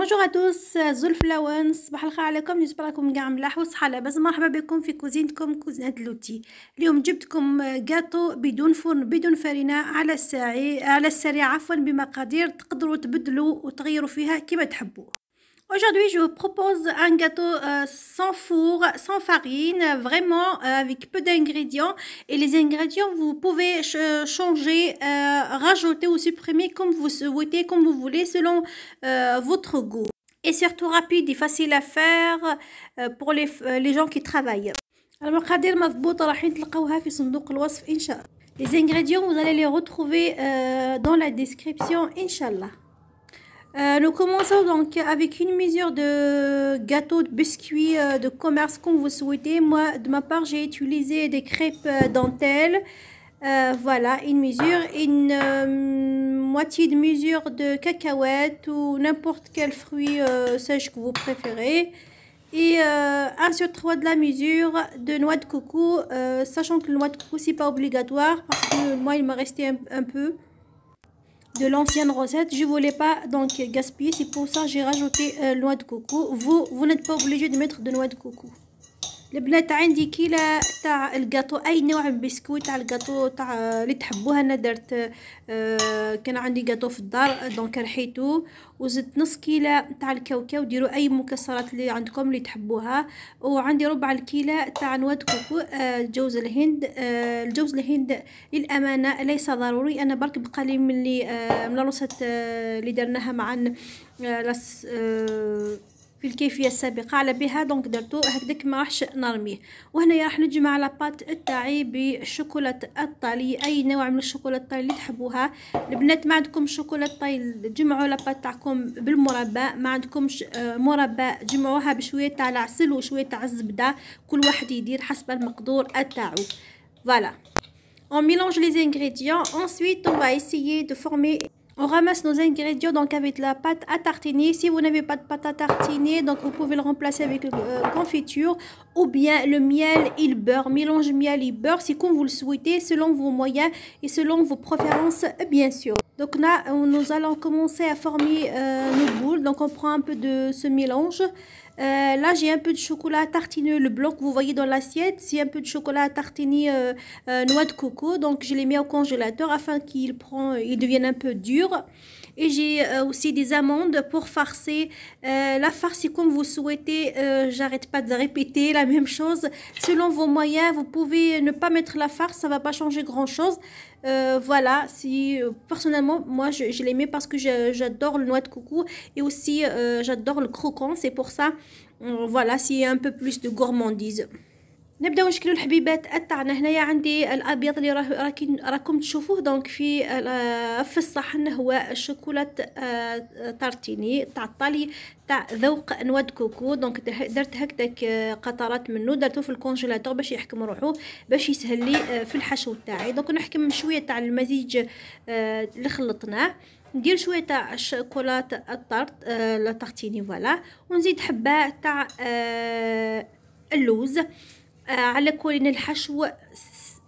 بونجور توس زول فلاوان صباح الخير عليكم نسبة راكم كاع ملاح وصحة لاباس مرحبا بكم في كوزينتكم كوزينة لوتي اليوم جبتكم كاطو بدون فرن بدون فرينة على الساعي على السريع عفوا بمقادير تقدروا تبدلوا وتغيروا فيها كما تحبوا Aujourd'hui, je vous propose un gâteau euh, sans four, sans farine, vraiment euh, avec peu d'ingrédients. Et les ingrédients, vous pouvez changer, euh, rajouter ou supprimer comme vous souhaitez, comme vous voulez, selon votre goût. Et surtout rapide et facile à faire pour les, gens qui travaillent. Les ingrédients, vous allez les retrouver dans la description, Inch'Allah. Euh, nous commençons donc avec une mesure de gâteau de biscuit euh, de commerce qu'on vous souhaitez. Moi, de ma part, j'ai utilisé des crêpes euh, dentelles. voilà, une mesure, une moitié de mesure de cacahuètes ou n'importe quel fruit sèche que vous préférez. Et un sur trois de la mesure de noix de coco, sachant que le noix de coco, c'est pas obligatoire parce que moi, il m'a resté un peu de l'ancienne recette. Je voulais pas donc gaspiller, c'est pour ça j'ai rajouté euh, noix de coco. Vous, vous n'êtes pas obligé de mettre de noix de coco. البنات عندي كيلة تاع الكاطو اي نوع من بسكويت تاع الكاطو تاع اللي تحبوها انا درت آه كان عندي كاطو في الدار دونك رحيتو وزدت نص كيلة تاع الكاوكاو ديروا اي مكسرات اللي عندكم اللي تحبوها وعندي ربع الكيلة تاع نواد كوكو آه جوز الهند آه الجوز الهند للامانه ليس ضروري انا برك بقالي من اللي آه من الرصه آه، اللي درناها مع لاس آه, آه، في الكيفيه السابقه على بها دونك درتو هكذا كما راحش نرميه وهنايا راح نجمع لاباط تاعي بالشوكولات الطالي اي نوع من الشوكولات الطالي اللي تحبوها البنات ما عندكم شوكولات طايل جمعوا لاباط تاعكم بالمربى ما عندكمش آه، مربى جمعوها بشويه تاع العسل وشويه تاع الزبده كل واحد يدير حسب المقدور تاعو فوالا On mélange les ingrédients. Ensuite, on va essayer de former On ramasse nos ingrédients donc avec la pâte à tartiner. Si vous n'avez pas de pâte à tartiner, donc vous pouvez le remplacer avec euh, confiture ou bien le miel et le beurre. Mélange miel et beurre, c'est comme vous le souhaitez, selon vos moyens et selon vos préférences, bien sûr. Donc là, euh, nous allons commencer à former euh, nos boules. Donc on prend un peu de ce mélange. Euh, là, j'ai un peu de chocolat tartineux le bloc que vous voyez dans l'assiette. C'est un peu de chocolat à euh, euh, noix de coco. Donc, je les mets au congélateur afin qu'ils il deviennent un peu durs. Et j'ai euh, aussi des amandes pour farcer. Euh, la farce, comme vous souhaitez, euh, j'arrête pas de répéter la même chose. Selon vos moyens, vous pouvez ne pas mettre la farce, ça va pas changer grand-chose. voilà, si personnellement, moi, je, je parce que j'adore le noix de coucou et aussi j'adore le croquant. C'est pour ça, voilà, s'il y a un peu plus de gourmandise. نبداو نشكلو الحبيبات تاعنا هنايا عندي الابيض اللي راكي راكم تشوفوه دونك في في الصحن هو الشوكولات آه، تارتيني تاع الطالي تاع ذوق نواد كوكو دونك درت هكذاك آه، قطرات منه درتو في الكونجيلاتور باش يحكم روحو باش يسهل لي آه، في الحشو تاعي دونك نحكم شويه تاع المزيج اللي خلطناه ندير شويه تاع الشوكولات الطارت لا تارتيني فوالا ونزيد حبه تاع اللوز آه، على كل ان الحشو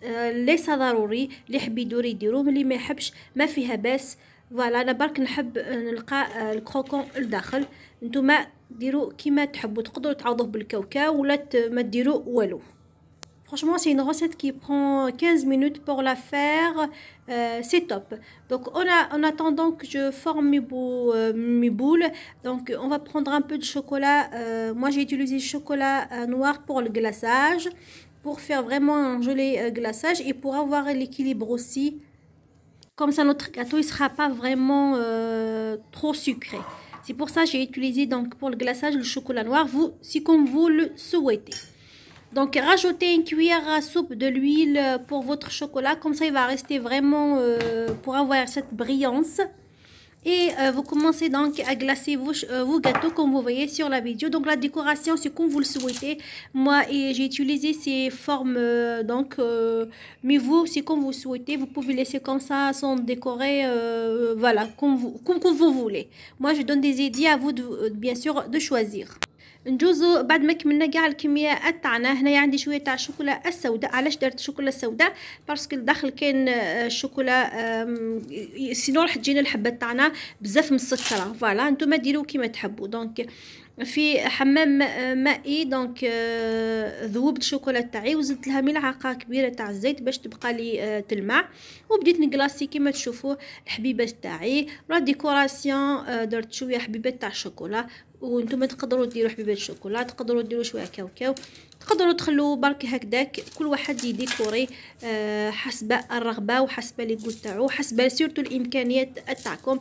آه، ليس ضروري اللي يحب يدور يديرو اللي ما يحبش ما فيها باس فوالا انا برك نحب نلقى آه، الكروكون لداخل نتوما ديروا كيما تحبوا تقدروا تعوضوه بالكاوكاو ولا ما ديروا والو Franchement, c'est une recette qui prend 15 minutes pour la faire. Euh, c'est top. Donc, on a, en attendant que je forme euh, mes, boules, donc on va prendre un peu de chocolat. Euh, moi, j'ai utilisé chocolat noir pour le glaçage, pour faire vraiment un gelé glaçage et pour avoir l'équilibre aussi. Comme ça, notre gâteau, il sera pas vraiment trop sucré. C'est pour ça que j'ai utilisé donc pour le glaçage le chocolat noir, vous, si comme vous le souhaitez. Donc, rajoutez une cuillère à soupe de l'huile pour votre chocolat. Comme ça, il va rester vraiment euh, pour avoir cette brillance. Et euh, vous commencez donc à glacer euh, vos, gâteaux comme vous voyez sur la vidéo. Donc la décoration, c'est comme vous le souhaitez. Moi, j'ai utilisé ces formes, donc, mais vous, c'est comme vous souhaitez. Vous pouvez laisser comme ça, sans décorer, voilà, comme vous, vous voulez. Moi, je donne des idées à vous, bien sûr, de choisir. نجوزو بعد ما كملنا كاع الكميه تاعنا هنايا عندي شويه تاع الشوكولا السوداء علاش درت الشوكولا السوداء باسكو الداخل كاين الشوكولا آه، سينو راح تجينا الحبه تاعنا بزاف مسكره فوالا نتوما ديروا كيما تحبوا دونك في حمام آه، مائي دونك آه، ذوبت الشوكولا تاعي وزدت لها ملعقه كبيره تاع الزيت باش تبقى لي تلمع وبديت نكلاصي كيما تشوفوا الحبيبات تاعي لا ديكوراسيون درت شويه حبيبات تاع الشوكولا وانتم تقدروا ديروا حبيبات شوكولا تقدروا ديروا شويه كاوكاو تقدروا تخلوا برك هكذاك كل واحد يديكوري آه، حسب الرغبه وحسب لي تاعو حسب سيرتو الامكانيات تاعكم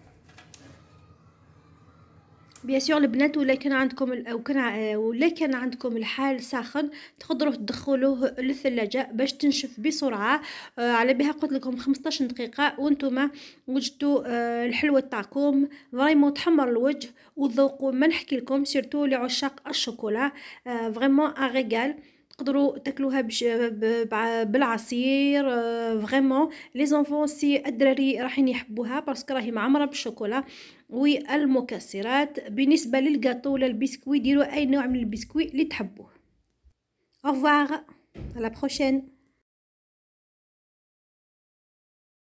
بيسيو البنات ولا كان عندكم او كان ولا كان عندكم الحال ساخن تقدروا تدخلوه للثلاجه باش تنشف بسرعه آه، على بها قلت لكم 15 دقيقه وانتم وجدتوا آه، الحلوه تاعكم فريمون تحمر الوجه وذوقوا ما نحكي لكم سيرتو لعشاق الشوكولا آه، فريمون ا تقدروا تاكلوها بالعصير فريمون لي زونفون سي الدراري راحين يحبوها باسكو راهي معمره بالشوكولا والمكسرات بالنسبه للجاتو ولا البسكوي ديروا اي نوع من البسكوي اللي تحبوه اوفوار على à